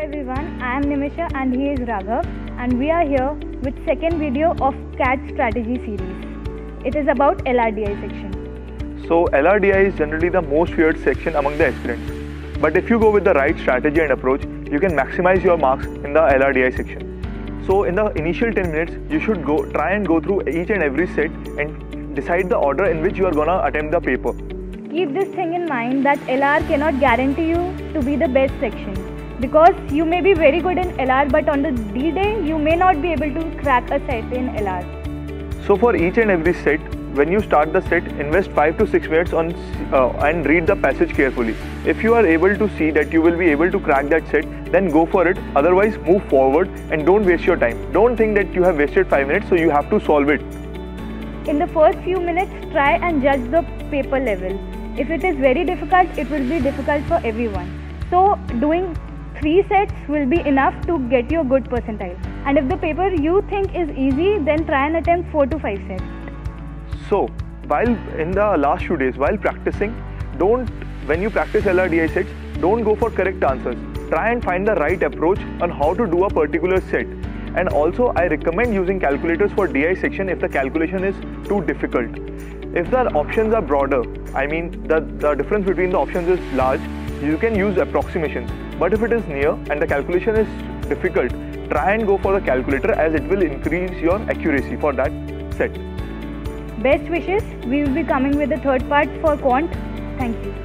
everyone, I am Nimisha and he is Raghav and we are here with second video of CAT strategy series. It is about LRDI section. So LRDI is generally the most feared section among the aspirants. But if you go with the right strategy and approach, you can maximize your marks in the LRDI section. So in the initial 10 minutes, you should go try and go through each and every set and decide the order in which you are gonna attempt the paper. Keep this thing in mind that LR cannot guarantee you to be the best section because you may be very good in LR but on the D day you may not be able to crack a set in LR. So for each and every set, when you start the set, invest 5 to 6 minutes on uh, and read the passage carefully. If you are able to see that you will be able to crack that set, then go for it. Otherwise, move forward and don't waste your time. Don't think that you have wasted 5 minutes, so you have to solve it. In the first few minutes, try and judge the paper level. If it is very difficult, it will be difficult for everyone. So doing three sets will be enough to get you a good percentile. And if the paper you think is easy, then try and attempt four to five sets. So while in the last few days, while practicing, don't when you practice LRDI sets, don't go for correct answers. Try and find the right approach on how to do a particular set. And also, I recommend using calculators for DI section if the calculation is too difficult. If the options are broader, I mean the, the difference between the options is large, you can use approximations. But if it is near and the calculation is difficult, try and go for the calculator as it will increase your accuracy for that set. Best wishes. We will be coming with the third part for quant. Thank you.